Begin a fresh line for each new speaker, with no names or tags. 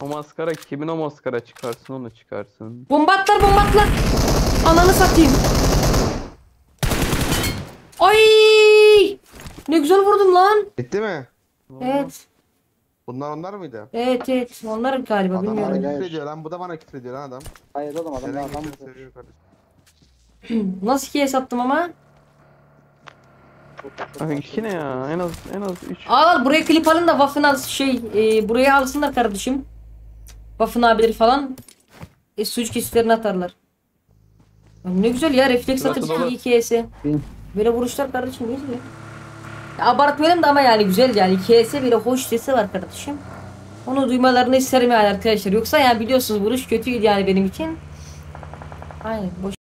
O maskara kimin o maskara çıkarsın onu çıkarsın.
Bombatlar bombatlar. Ananı satayım. Ay! Ne güzel vurdum lan.
Bitti mi?
Evet.
Bunlar onlar mıydı?
Evet evet. Onlar galiba
Adam bana
bilmiyorum.
küfür ediyor lan. Bu da bana küfür ediyor lan adam.
Hayır oğlum adam
Neden
adam
küfür seviyor kardeşim?
Nasıl ikiye sattım ama?
Ay iki ne ya? En az en az 3.
Al al buraya klip alın da Waffen az şey e, buraya alsınlar kardeşim. Waffen abileri falan. E, sucuk hislerini atarlar. Ya ne güzel ya refleks
Burası
atıp KS.
Bin.
Böyle vuruşlar kardeşim güzel ya. ya. Abartmayalım da ama yani güzel yani KS bile hoş sesi var kardeşim. Onu duymalarını isterim yani arkadaşlar. Yoksa yani biliyorsunuz vuruş kötüydü yani benim için. Aynen boş.